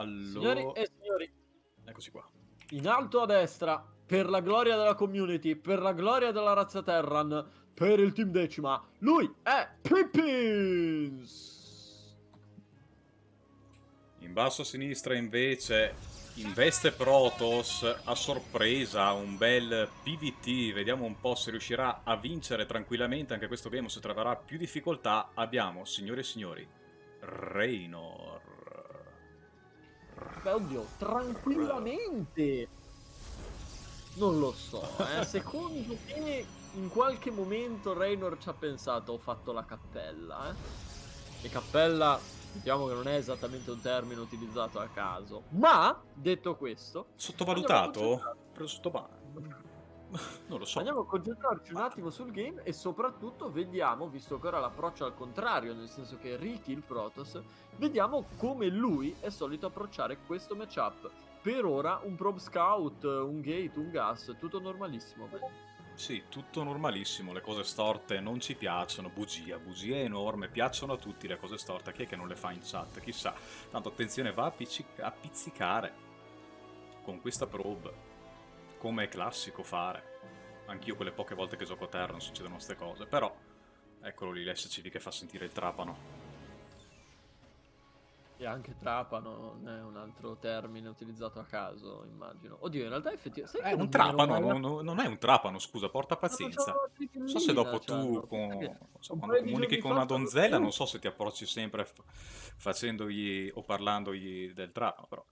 Allora... Signori e signori, Eccoci qua. in alto a destra, per la gloria della community, per la gloria della razza Terran, per il team decima, lui è Pippins! In basso a sinistra invece investe Protoss a sorpresa un bel PVT. Vediamo un po' se riuscirà a vincere tranquillamente anche questo game se troverà più difficoltà. Abbiamo, signore e signori, Raynor. Beh, oddio, tranquillamente! Non lo so, eh. Secondo me in qualche momento Raynor ci ha pensato, ho fatto la cappella, eh. E cappella, diciamo che non è esattamente un termine utilizzato a caso. Ma, detto questo... Sottovalutato? Preso sotto mano. Non lo so. Andiamo a concentrarci un attimo sul game e soprattutto vediamo, visto che ora l'approccio è al contrario, nel senso che Ricky il Protoss, vediamo come lui è solito approcciare questo matchup. Per ora un probe scout, un gate, un gas, tutto normalissimo. Sì, tutto normalissimo, le cose storte non ci piacciono, bugia, bugia enorme, piacciono a tutti le cose storte, chi è che non le fa in chat, chissà. Tanto attenzione, va a, pizzic- a pizzicare con questa probe, come è classico fare. Anch'io quelle poche volte che gioco a terra non succedono queste cose, però eccolo lì l'SCV che fa sentire il trapano. E anche trapano non è un altro termine utilizzato a caso, immagino. Oddio, in realtà effettivamente... È non un trapano, mai- non, non è un trapano, scusa, porta pazienza. Non so se dopo tu, con, so, quando comunichi con una donzella, non so se ti approcci sempre f- facendogli o parlandogli del trapano, però...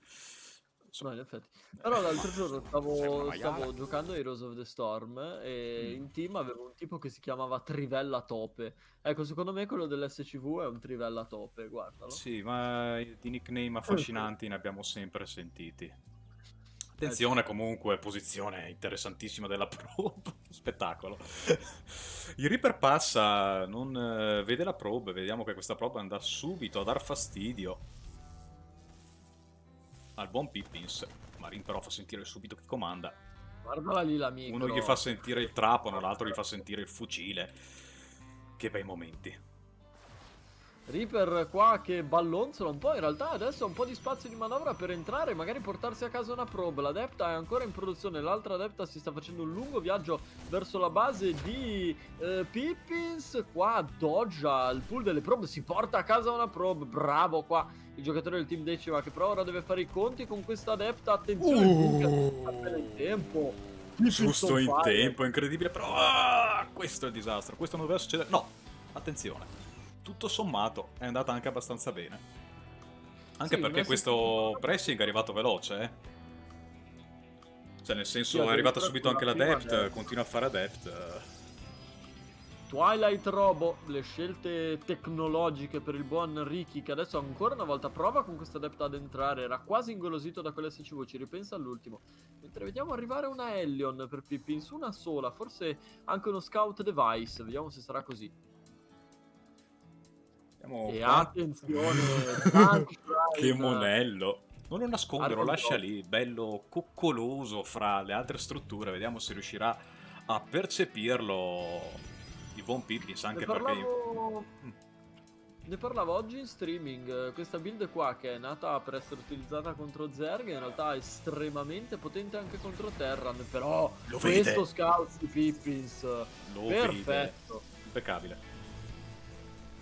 No, in effetti. Però l'altro giorno stavo, stavo giocando Heroes of the Storm e Mm. in team avevo un tipo che si chiamava Trivella Tope. Ecco, secondo me quello dell'SCV è un Trivella Tope, guardalo. Sì, ma di nickname affascinanti ne abbiamo sempre sentiti. Attenzione comunque, posizione interessantissima della probe, spettacolo. Il Reaper passa, non eh, vede la probe, vediamo che questa probe andrà subito a dar fastidio al buon Pippins. Marin però fa sentire subito chi comanda. Guardala lì la micro. Uno gli fa sentire il trapano, l'altro gli fa sentire il fucile. Che bei momenti. Reaper qua che ballonzola un po', in realtà adesso ha un po' di spazio di manovra per entrare e magari portarsi a casa una probe. L'adepta è ancora in produzione, l'altra adepta si sta facendo un lungo viaggio verso la base di eh, Pippins. Qua doggia il pool delle probe, si porta a casa una probe, bravo qua il giocatore del team decima che però ora deve fare i conti con questa adepta. Attenzione, sta appena in tempo. Giusto in fire. tempo, incredibile, però ah, questo è il disastro, questo non doveva succedere. No, attenzione, tutto sommato è andata anche abbastanza bene. Anche Sì, perché questo sicuro. pressing è arrivato veloce, eh. Cioè, nel senso, Sì, è arrivata subito anche l'adept, adept. continua a fare adept. Twilight Robo, le scelte tecnologiche per il buon Ricky che adesso ancora una volta prova con questa adepta ad entrare, era quasi ingolosito da quell'SCV, ci ripensa all'ultimo. Mentre vediamo arrivare una Hellion per Pippins, una sola, forse anche uno Scout Device, vediamo se sarà così. Vediamo E qua. attenzione, Che monello. Non lo nasconde, lo lascia lì, bello coccoloso fra le altre strutture. Vediamo se riuscirà a percepirlo il buon Pippins, anche Ne perché... parlavo... Mm. Ne parlavo oggi in streaming, questa build qua che è nata per essere utilizzata contro Zerg in realtà è estremamente potente anche contro Terran, però Lo questo vede. scout di Pippins, Lo vede. perfetto. Impeccabile.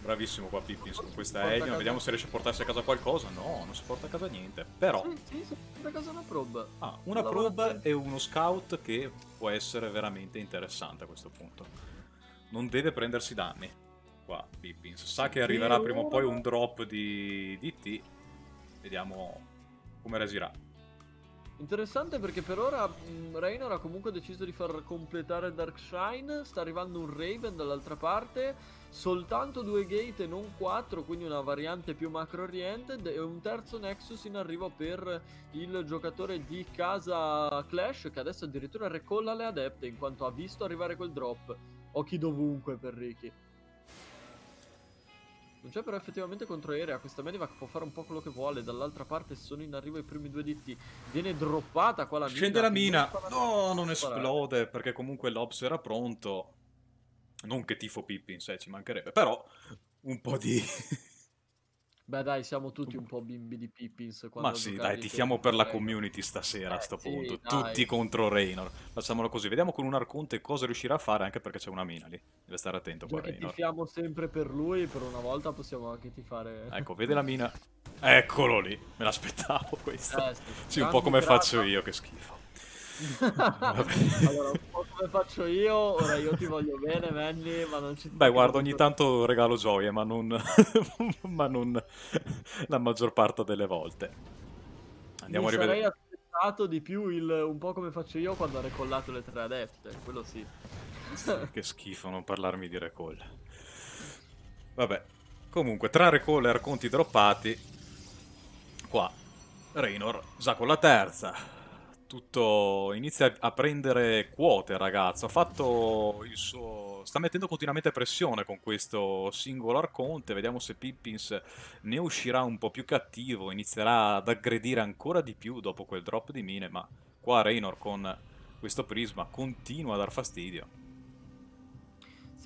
Bravissimo qua Pippins con questa Porta a Hellion. casa- Vediamo se riesce a portarsi a casa qualcosa. No, non si porta a casa niente. Però Sì, si porta a casa una probe. ha una Lavora probe e uno scout che può essere veramente interessante a questo punto. Non deve prendersi danni. Qua Pippins. Sa che arriverà prima o poi un drop di DT. Vediamo come reagirà. Interessante perché per ora mh, Raynor ha comunque deciso di far completare Dark Shrine, sta arrivando un Raven dall'altra parte, soltanto due gate e non quattro, quindi una variante più macro oriented e un terzo Nexus in arrivo per il giocatore di casa Clash che adesso addirittura recolla le adepte in quanto ha visto arrivare quel drop. Occhi dovunque per Ricky. Non c'è però effettivamente controaerea, questa Medivac può fare un po' quello che vuole, dall'altra parte sono in arrivo i primi due DT, viene droppata qua la mina. Scende la mina. No, non esplode perché comunque l'Ops era pronto. Non che tifo Pippins, eh, ci mancherebbe. Però un po' di... Beh dai, siamo tutti un po' bimbi di Pippins. Ma sì, dai, tifiamo per la community stasera a sto sì, punto. dai. Tutti contro Raynor. Facciamolo così. Vediamo con un Arconte cosa riuscirà a fare, anche perché c'è una mina lì. Deve stare attento qua Raynor. tifiamo sempre per lui, per una volta possiamo anche tifare... Ecco, vede la mina. Eccolo lì. Me l'aspettavo questo. Eh, sì. Sì, un po' come faccio io, che schifo. Allora, un po' come faccio io, ora io ti voglio bene, Manny, ma non ci... Beh, guarda, ogni tanto regalo gioie, ma non, ma non la maggior parte delle volte. Andiamo Mi a rivedere. sarei aspettato di più il un po' come faccio io quando ho recollato le tre adepte, quello sì. che schifo non parlarmi di recall. Vabbè, comunque, tra recall e arconti droppati, qua, Raynor già con la terza. Tutto inizia a prendere quote, ragazzo. Ha fatto il suo. Sta mettendo continuamente pressione con questo singolo arconte. Vediamo se Pippins ne uscirà un po' più cattivo. Inizierà ad aggredire ancora di più dopo quel drop di mine. Ma qua Raynor con questo prisma continua a dar fastidio.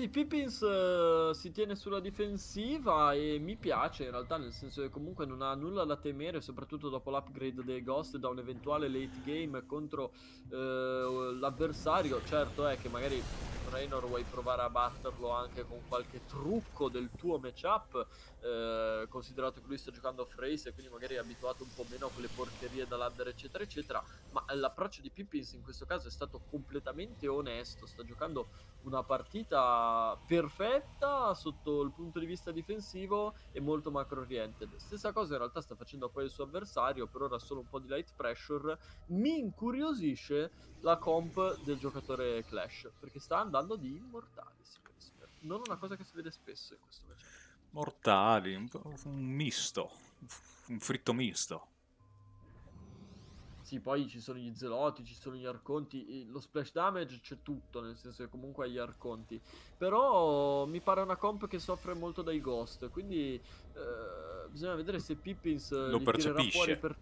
Sì, Pippins eh, si tiene sulla difensiva e mi piace in realtà, nel senso che comunque non ha nulla da temere, soprattutto dopo l'upgrade dei Ghost da un eventuale late game contro eh, l'avversario. Certo è che magari Raynor vuoi provare a batterlo anche con qualche trucco del tuo matchup, eh, considerato che lui sta giocando off race e quindi magari è abituato un po' meno a quelle porcherie da ladder eccetera eccetera, ma l'approccio di Pippins in questo caso è stato completamente onesto, sta giocando una partita perfetta sotto il punto di vista difensivo e molto macro oriented. Stessa cosa in realtà sta facendo poi il suo avversario, per ora solo un po' di light pressure. Mi incuriosisce la comp del giocatore Clash, perché sta andando di e signori. Non una cosa che si vede spesso in questo match. Mortali, un, un misto, un fritto misto. Sì, poi ci sono gli zeloti, ci sono gli arconti, lo splash damage c'è tutto, nel senso che comunque hai gli arconti. Però mi pare una comp che soffre molto dai ghost, quindi eh, bisogna vedere se Pippins Lo percepisce. fuori per.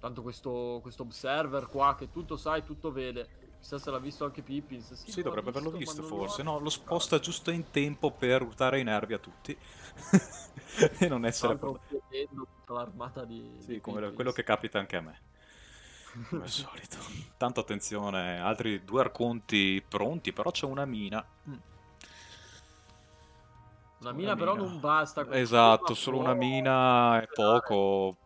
Tanto questo, questo observer qua che tutto sa e tutto vede. Chissà se l'ha visto anche Pippins. Sì, Sì, dovrebbe averlo ma visto forse. No, lo sposta giusto in tempo per urtare i nervi a tutti. e non essere... Vedendo tutta l'armata di, Sì, di come Pippins. quello che capita anche a me. Come al solito. Tanto attenzione, altri due arconti pronti, però c'è una mina. Mm. Una mina però non basta. Esatto, solo una mina è poco.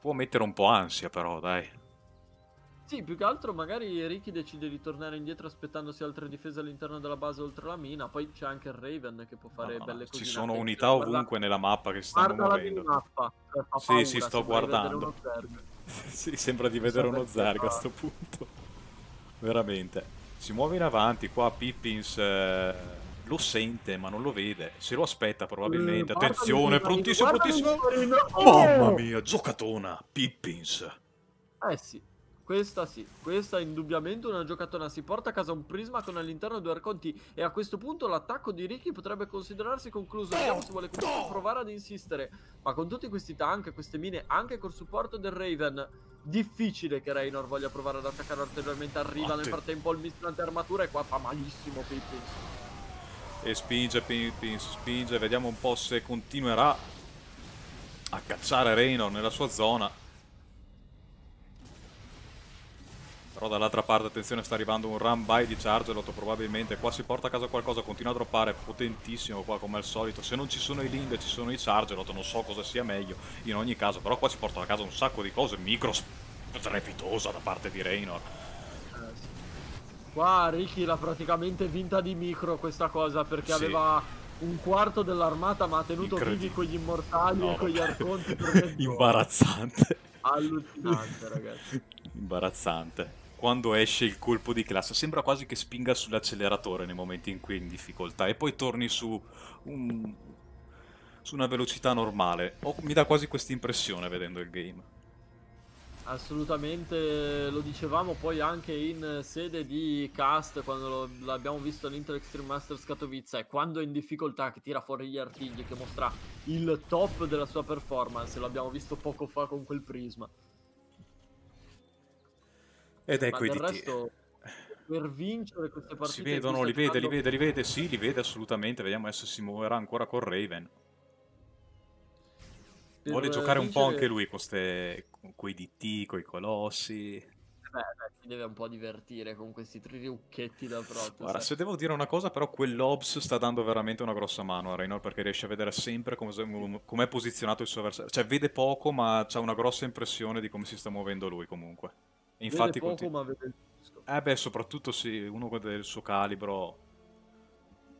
Può mettere un po' ansia, però, dai. Sì, più che altro magari Ricky decide di tornare indietro aspettandosi altre difese all'interno della base oltre la mina. Poi c'è anche il Raven che può fare No, no, belle ci cose. sono unità ovunque nella mappa che si stanno Guarda la muovendo. minimappa. cioè, fa Sì, paura, sì, sto guardando. sì, sembra di vedere uno zerg a sto punto. Veramente. Si muove in avanti, qua Pippins eh, lo sente ma non lo vede. Se lo aspetta probabilmente. Guarda Attenzione, prontissimo, prontissimo. Oh! Mamma mia, giocatona, Pippins. Eh sì, questa sì, questa è indubbiamente una giocatona. Si porta a casa un prisma con all'interno due arconti e a questo punto l'attacco di Ricky potrebbe considerarsi concluso. Vediamo se vuole provare ad insistere. Ma con tutti questi tank, queste mine, anche col supporto del Raven, difficile che Raynor voglia provare ad attaccare ulteriormente. Arriva nel frattempo il mistrante armatura e qua fa malissimo Pippins. E spinge Pippins, spinge, vediamo un po' se continuerà a cacciare Raynor nella sua zona. Però dall'altra parte, attenzione, sta arrivando un run by di Chargelot, probabilmente. Qua si porta a casa qualcosa, continua a droppare, potentissimo qua come al solito. Se non ci sono i Ling, ci sono i Chargelot, non so cosa sia meglio in ogni caso. Però qua si porta a casa un sacco di cose, micro strepitosa da parte di Raynor. Qua Ricky l'ha praticamente vinta di micro questa cosa perché Sì. aveva un quarto dell'armata ma ha tenuto vivi con gli immortali No, e con gli arconti. Imbarazzante. Allucinante ragazzi. Imbarazzante. Quando esce il colpo di classe, sembra quasi che spinga sull'acceleratore nei momenti in cui è in difficoltà e poi torni su, un- su una velocità normale. O- mi dà quasi questa impressione vedendo il game. Assolutamente lo dicevamo poi anche in sede di cast quando l'abbiamo visto all'Inter Extreme Masters Katowice quando è in difficoltà che tira fuori gli artigli che mostra il top della sua performance l'abbiamo visto poco fa con quel prisma Ed ecco i DT. resto per vincere queste partite Si vedono, li vede, li vede, li vede, sì, li vede assolutamente. Vediamo adesso si muoverà ancora con Raven. Vuole giocare un po' anche lui con, ste... con quei DT, con i colossi. Beh, beh, si deve un po' divertire con questi triucchetti da Protoss. Guarda, se devo dire una cosa, però quell'Obs sta dando veramente una grossa mano a Reynor perché riesce a vedere sempre come è posizionato il suo avversario. Cioè, vede poco, ma ha una grossa impressione di come si sta muovendo lui comunque. Infatti, vede poco, continu- ma. Eh beh, soprattutto sì, uno del suo calibro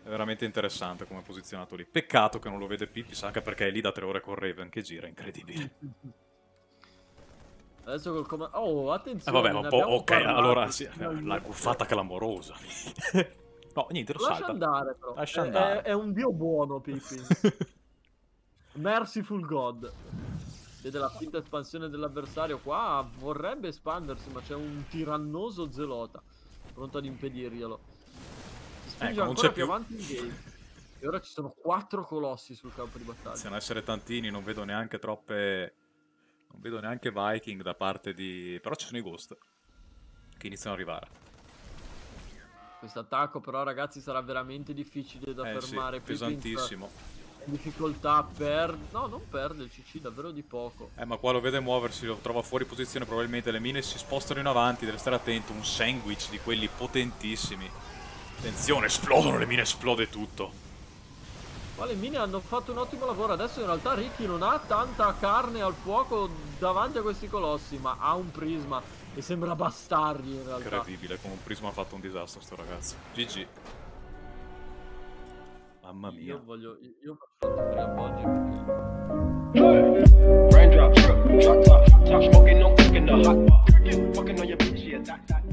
è veramente interessante come è posizionato lì. Peccato che non lo vede Pippis, anche perché è lì da tre ore con Raven che gira, incredibile. Adesso col comando... Oh, attenzione! Eh vabbè, un po'... Ok, parlato. allora sì, la guffata clamorosa. no, niente, lo Lascia salta. andare, però. Lascia è, andare. È, è un dio buono, Pippin. Merciful God. Vede la quinta espansione dell'avversario qua, vorrebbe espandersi, ma c'è un tirannoso zelota pronto ad impedirglielo spinge ecco, ancora più, avanti in game. E ora ci sono quattro colossi sul campo di battaglia. Iniziano a essere tantini, non vedo neanche troppe... Non vedo neanche Viking da parte di... Però ci sono i Ghost che iniziano ad arrivare. Questo attacco però ragazzi sarà veramente difficile da eh, fermare. Sì, pesantissimo. Difficoltà per... No, non perde il CC, davvero di poco. Eh, ma qua lo vede muoversi, lo trova fuori posizione, probabilmente le mine si spostano in avanti, deve stare attento, un sandwich di quelli potentissimi. Attenzione, esplodono le mine, esplode tutto. Ma le mine hanno fatto un ottimo lavoro. Adesso in realtà Ricky non ha tanta carne al fuoco davanti a questi colossi, ma ha un prisma e sembra bastargli in realtà. Incredibile, con un prisma ha fatto un disastro sto ragazzo. GG. Mamma mia. Io voglio... Io faccio tre appoggi Raindrop, drop top, top smoking, no cooking the hot bar. Fucking on your bitch, yeah, that, that.